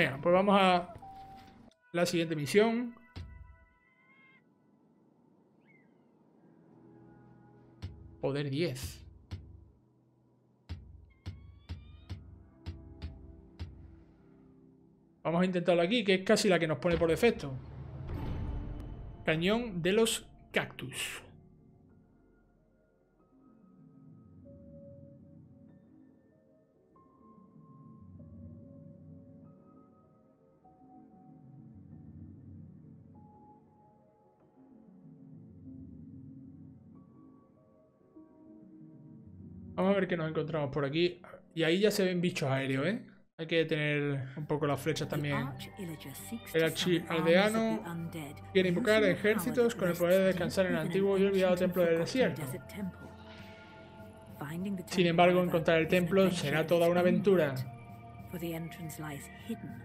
Venga, pues vamos a la siguiente misión. Poder 10. Vamos a intentarlo aquí, que es casi la que nos pone por defecto. Cañón de los cactus. Vamos a ver qué nos encontramos por aquí. Y ahí ya se ven bichos aéreos, ¿eh? Hay que tener un poco las flechas también. El archialdeano quiere invocar ejércitos con el poder de descansar en el antiguo y olvidado templo del desierto. Sin embargo, encontrar el templo será toda una aventura,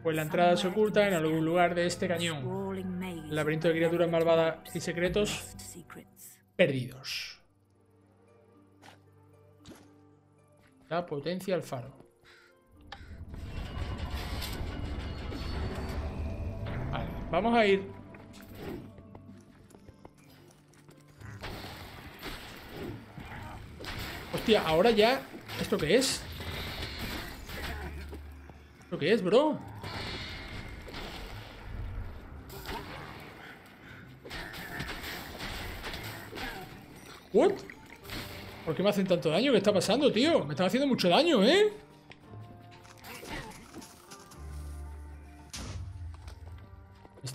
pues la entrada se oculta en algún lugar de este cañón. El laberinto de criaturas malvadas y secretos perdidos. La potencia al faro. Vamos a ir... Hostia, ahora ya... ¿Esto qué es? ¿Esto qué es, bro? ¿What? ¿Por qué me hacen tanto daño? ¿Qué está pasando, tío? Me están haciendo mucho daño, ¿eh?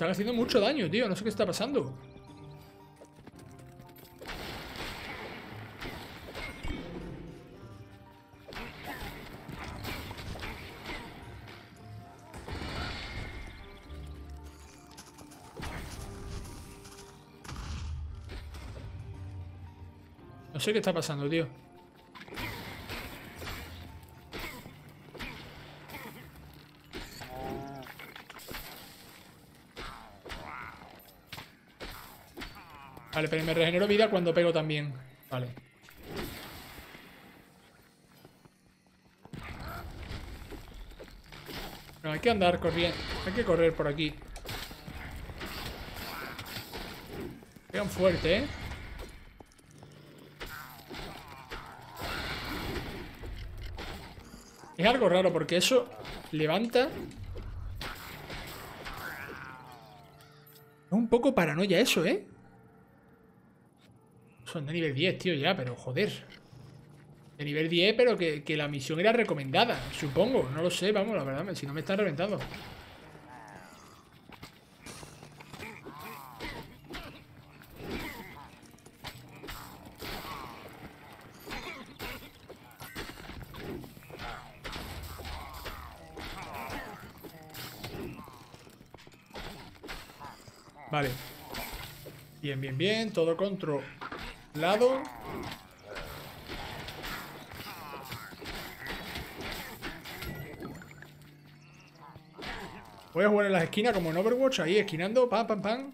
están haciendo mucho daño, tío. No sé qué está pasando. No sé qué está pasando, tío. Vale, pero me regenero vida cuando pego también. Vale. Hay que andar corriendo. Hay que correr por aquí. Pegan fuerte, ¿eh? Es algo raro porque eso levanta... Es un poco paranoia eso, ¿eh? Son de nivel 10, tío, ya, pero joder. De nivel 10, pero que, la misión era recomendada, supongo. No lo sé, vamos, la verdad, si no me están reventando. Vale. Bien, bien, bien. Todo control lado. Voy a jugar en las esquinas como en Overwatch, ahí esquinando, pam, pam, pam.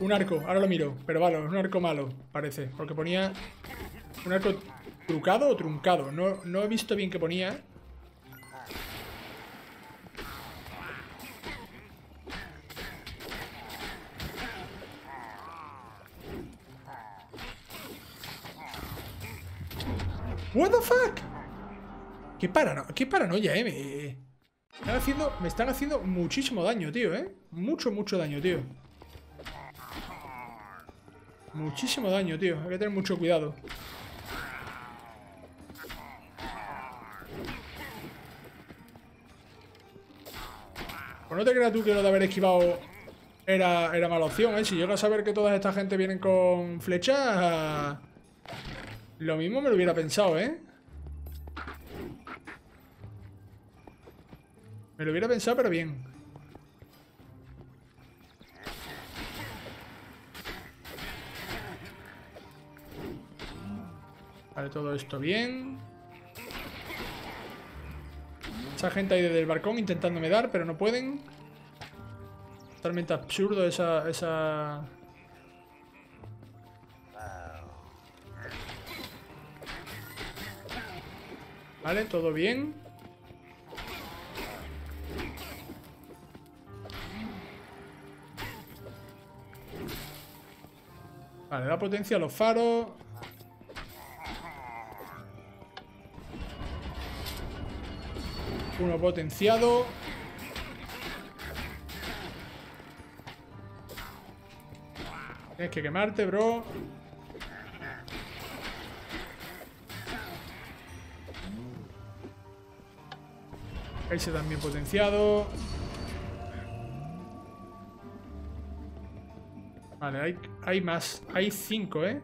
Un arco, ahora lo miro. Pero vale, es un arco malo, parece. Porque ponía un arco trucado o truncado. No, no he visto bien qué ponía. What the fuck? Qué, parano qué paranoia, eh. Están, haciendo, me están haciendo muchísimo daño, tío, eh. Mucho, mucho daño, tío. Muchísimo daño, tío. Hay que tener mucho cuidado. Pues no te creas tú que lo de haber esquivado era, era mala opción, ¿eh? Si llego a saber que toda esta gente vienen con flechas... Lo mismo me lo hubiera pensado, ¿eh? Me lo hubiera pensado, pero bien. Vale, todo esto bien. Esa gente ahí desde el balcón intentándome dar, pero no pueden. Totalmente absurdo esa... esa... Vale, todo bien. Vale, da potencia a los faros. Uno potenciado. Tienes que quemarte, bro. Ese también potenciado. Vale, hay, hay más. Hay cinco, ¿eh?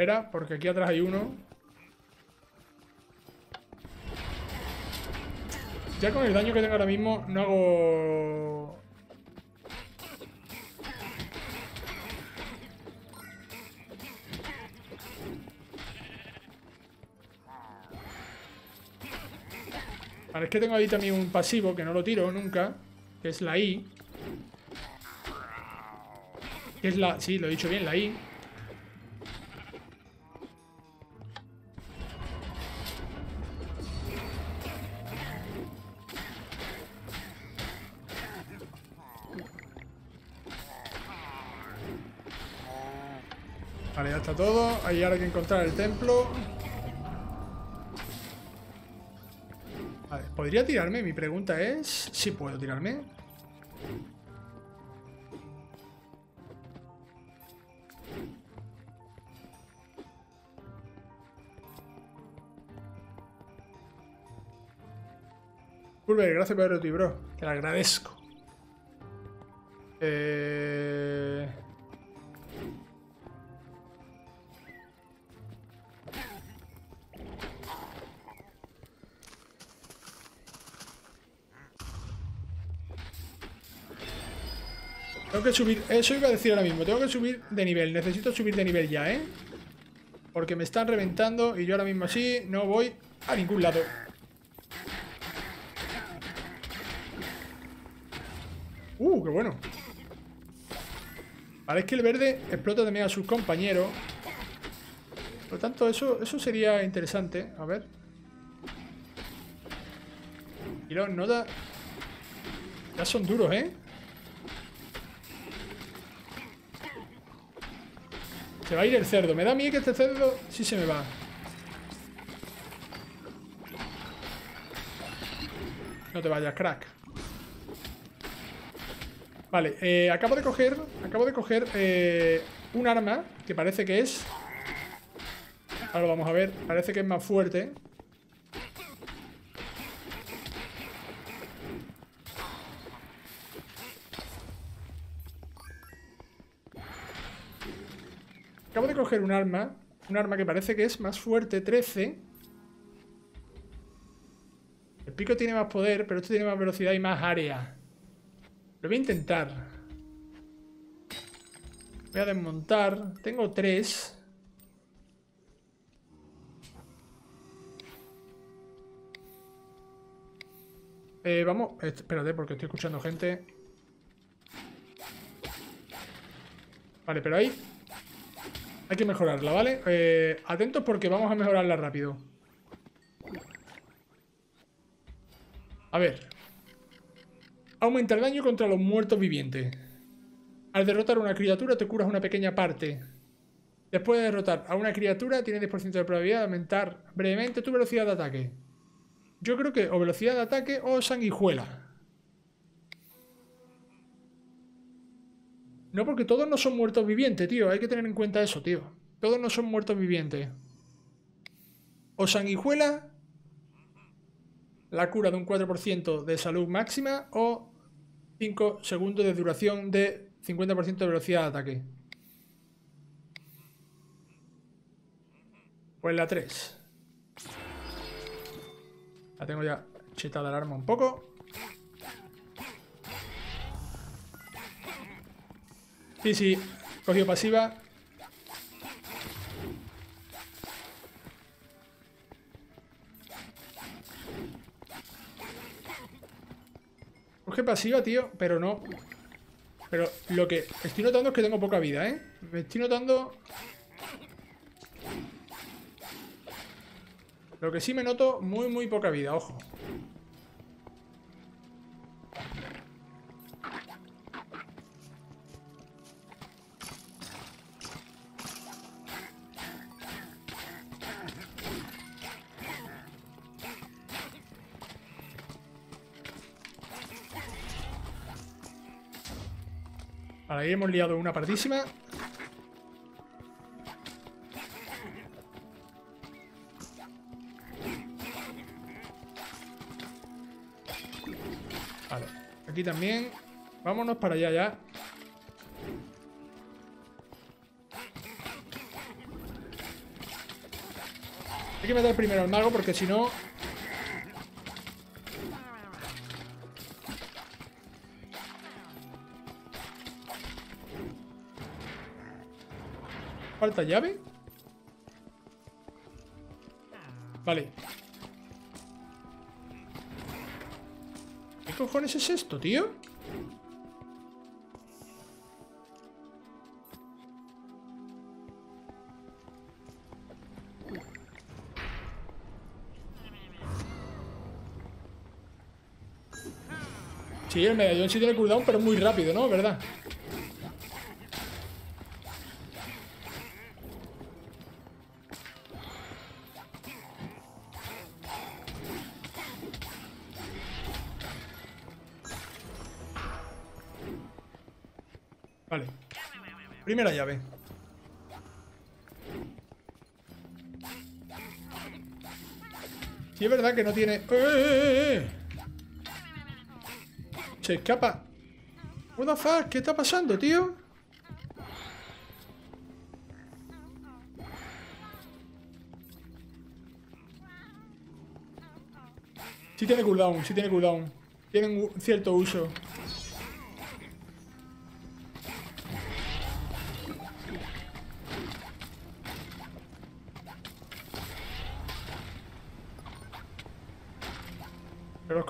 Espera, porque aquí atrás hay uno. Ya con el daño que tengo ahora mismo no hago... Vale, es que tengo ahí también un pasivo que no lo tiro nunca, que es la I. Que es la... Sí, lo he dicho bien, la I. Ahí ahora hay que encontrar el templo. Vale, ¿podría tirarme? Mi pregunta es... Si puedo tirarme. Pulver, gracias por el bro. Te lo agradezco. Eh... Tengo que subir, eso iba a decir ahora mismo, tengo que subir de nivel, necesito subir de nivel ya, ¿eh? Porque me están reventando y yo ahora mismo así no voy a ningún lado. Uh, qué bueno. Es que el verde explota también a sus compañeros. Por lo tanto, eso, eso sería interesante. A ver. Y los no da... Ya son duros, ¿eh? Se va a ir el cerdo. Me da miedo que este cerdo sí se me va. No te vayas, crack. Vale, eh, acabo de coger Acabo de coger eh, un arma Que parece que es Ahora lo vamos a ver Parece que es más fuerte un arma Un arma que parece que es más fuerte 13 El pico tiene más poder Pero esto tiene más velocidad y más área lo voy a intentar. Voy a desmontar. Tengo tres. Eh, vamos... Espérate, porque estoy escuchando gente. Vale, pero ahí... Hay que mejorarla, ¿vale? Eh, atentos porque vamos a mejorarla rápido. A ver. Aumenta el daño contra los muertos vivientes. Al derrotar a una criatura te curas una pequeña parte. Después de derrotar a una criatura tienes 10% de probabilidad de aumentar brevemente tu velocidad de ataque. Yo creo que o velocidad de ataque o sanguijuela. No, porque todos no son muertos vivientes, tío. Hay que tener en cuenta eso, tío. Todos no son muertos vivientes. O sanguijuela, la cura de un 4% de salud máxima, o 5 segundos de duración de 50% de velocidad de ataque. Pues la 3. La tengo ya chetada el arma un poco. Sí, sí. Cogido pasiva. Coge pasiva, tío, pero no. Pero lo que estoy notando es que tengo poca vida, ¿eh? Me estoy notando Lo que sí me noto, muy, muy poca vida, ojo. Ahí hemos liado una partísima. Aquí también. Vámonos para allá ya. Hay que meter primero al mago porque si no... ¿Falta llave? Vale. ¿Qué cojones es esto, tío? Sí, el medallón sí tiene cooldown, pero muy rápido, ¿no? ¿Verdad? Primera llave. Sí, es verdad que no tiene... ¡Eh, eh, eh, Se escapa. What the fuck? ¿Qué está pasando, tío? Sí tiene cooldown, sí tiene cooldown. Tienen un cierto uso.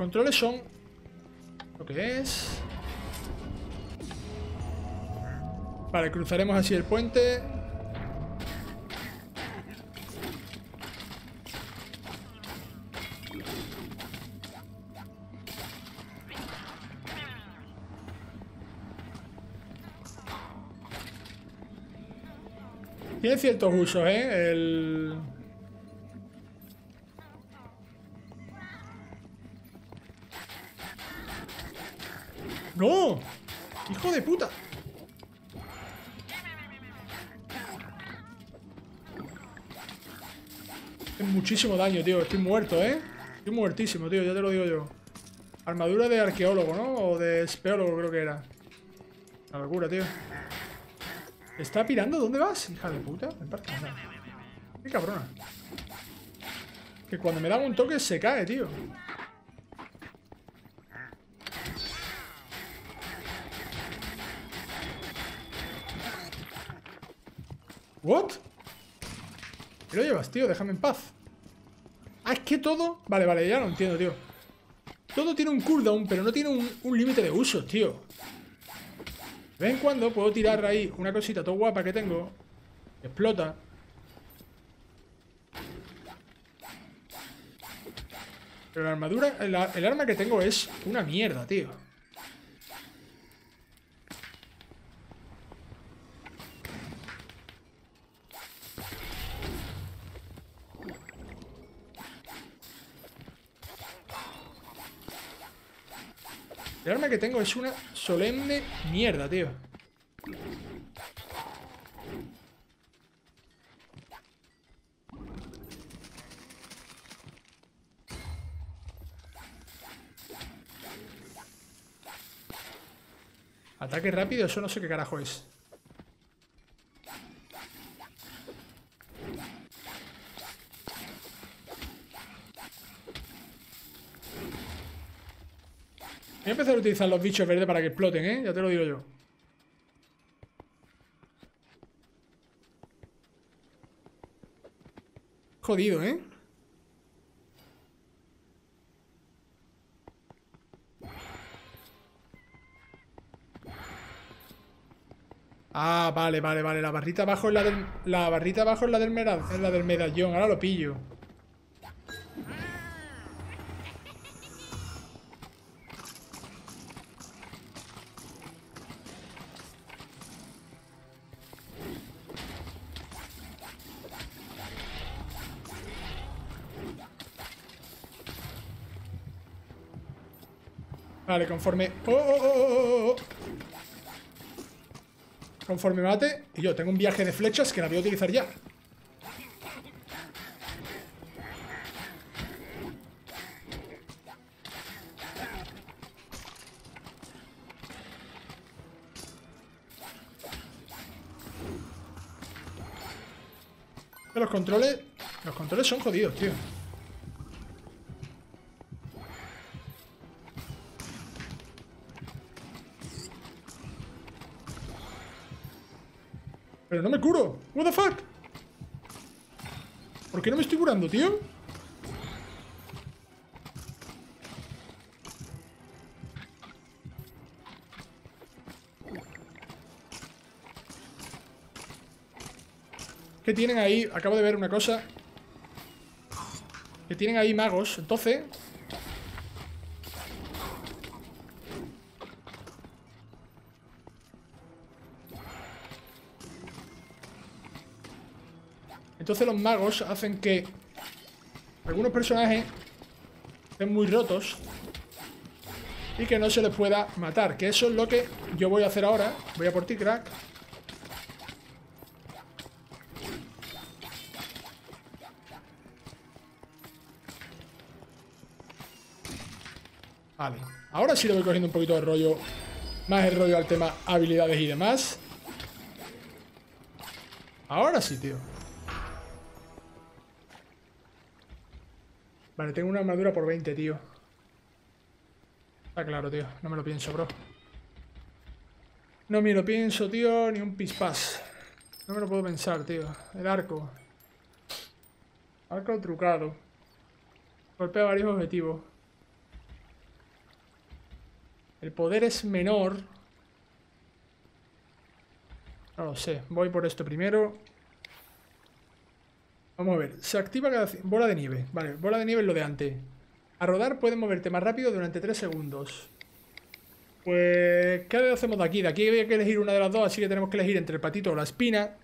Controles son lo que es. Vale, cruzaremos así el puente. Tiene ciertos usos, ¿eh? El... ¡Hijo de puta! Es muchísimo daño, tío. Estoy muerto, ¿eh? Estoy muertísimo, tío. Ya te lo digo yo. Armadura de arqueólogo, ¿no? O de espeólogo creo que era. La locura, tío. ¿Está pirando? ¿Dónde vas? Hija de puta. Qué cabrona. Que cuando me dan un toque se cae, tío. ¿What? ¿Qué lo llevas, tío? Déjame en paz. Ah, es que todo... Vale, vale, ya lo entiendo, tío. Todo tiene un cooldown, pero no tiene un, límite de uso, tío. De vez en cuando puedo tirar ahí una cosita todo guapa que tengo. explota. Pero la armadura... el arma que tengo es una mierda, tío. El arma que tengo es una solemne mierda, tío. Ataque rápido, eso no sé qué carajo es. Empezar a utilizar los bichos verdes para que exploten, ¿eh? Ya te lo digo yo. Jodido, ¿eh? Ah, vale, vale, vale. La barrita abajo es la del. La barrita abajo es la del, es la del medallón. Ahora lo pillo. Vale, conforme... ¡Oh, oh, oh, oh! Conforme mate... Y yo tengo un viaje de flechas que la voy a utilizar ya. Los controles... Los controles son jodidos, tío. No me curo. What the fuck? ¿Por qué no me estoy curando, tío? ¿Qué tienen ahí? Acabo de ver una cosa. Que tienen ahí magos. Entonces, Entonces los magos hacen que algunos personajes estén muy rotos y que no se les pueda matar. Que eso es lo que yo voy a hacer ahora. Voy a por ti, crack. Vale. Ahora sí le voy cogiendo un poquito de rollo. Más el rollo al tema habilidades y demás. Ahora sí, tío. Vale, tengo una armadura por 20, tío. Está claro, tío. No me lo pienso, bro. No me lo pienso, tío, ni un pispás. No me lo puedo pensar, tío. El arco. Arco trucado. Golpea varios objetivos. El poder es menor. No lo sé. Voy por esto primero. Vamos a ver. Se activa cada... Bola de nieve. Vale, bola de nieve es lo de antes. A rodar puedes moverte más rápido durante 3 segundos. Pues... ¿Qué hacemos de aquí? De aquí había que elegir una de las dos, así que tenemos que elegir entre el patito o la espina.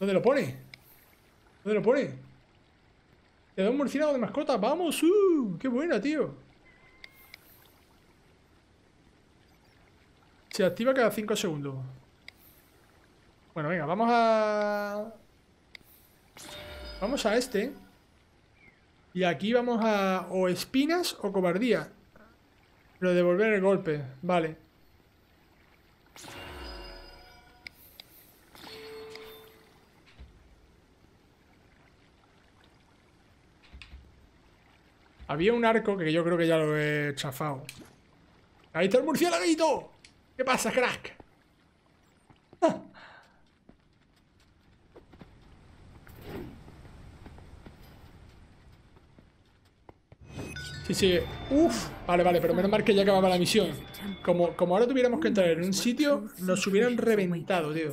¿Dónde lo pone? ¿Dónde lo pone? Te da un murciélago de mascota. ¡Vamos! ¡Uh! ¡Qué buena, tío! Se activa cada 5 segundos. Bueno, venga, vamos a... Vamos a este. Y aquí vamos a o espinas o cobardía. Pero devolver el golpe. Vale. Había un arco que yo creo que ya lo he chafado. ¡Ahí está el murciélago! ¿Qué pasa, crack? Sí. Uf. Vale, vale, pero menos mal que ya acababa la misión. Como, como ahora tuviéramos que entrar en un sitio, nos hubieran reventado, tío.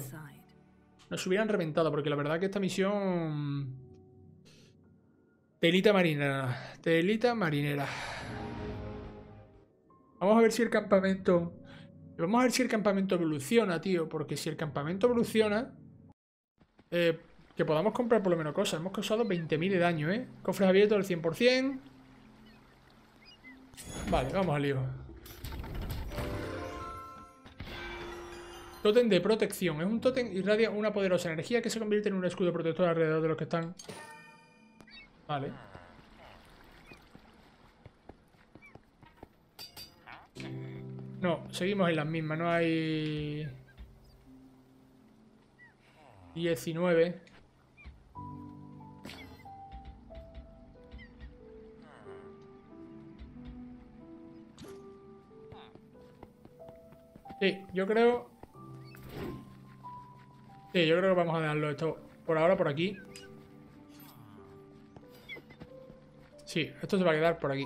Nos hubieran reventado, porque la verdad que esta misión... Telita marinera. Telita marinera. Vamos a ver si el campamento... Vamos a ver si el campamento evoluciona, tío. Porque si el campamento evoluciona... Eh, que podamos comprar por lo menos cosas. Hemos causado 20.000 de daño, ¿eh? Cofres abiertos al 100%. Vale, vamos al lío. Totem de protección. Es un totem irradia una poderosa energía que se convierte en un escudo protector alrededor de los que están. Vale. No, seguimos en las mismas. No hay... 19. Sí, yo creo... Sí, yo creo que vamos a dejarlo esto por ahora por aquí. Sí, esto se va a quedar por aquí.